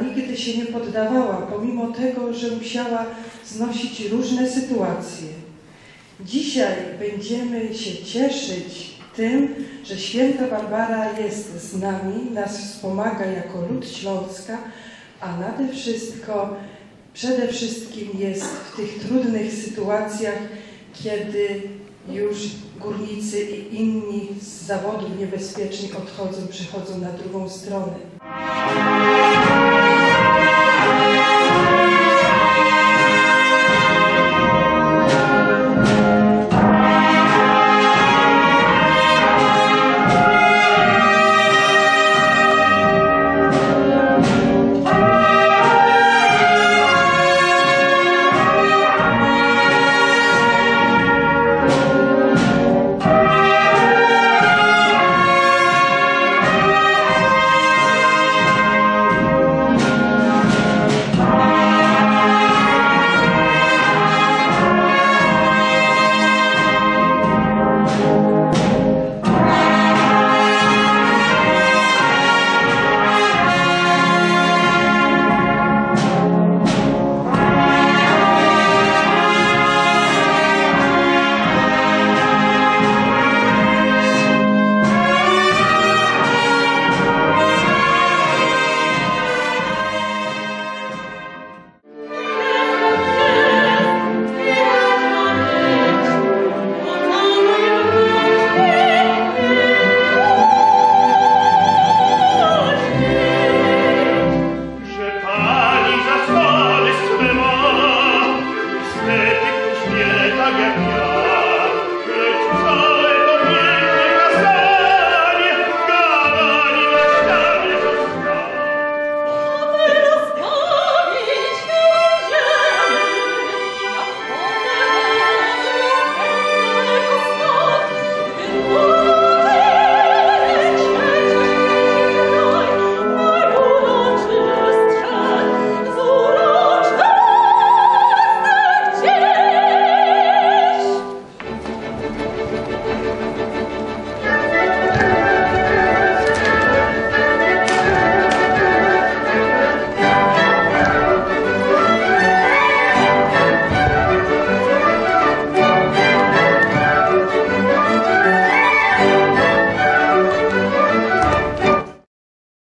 nigdy się nie poddawała, pomimo tego, że musiała znosić różne sytuacje. Dzisiaj będziemy się cieszyć tym, że święta Barbara jest z nami, nas wspomaga jako lud Śląska, a nade wszystko, przede wszystkim jest w tych trudnych sytuacjach, kiedy już górnicy i inni z zawodów niebezpiecznych odchodzą, przechodzą na drugą stronę. that's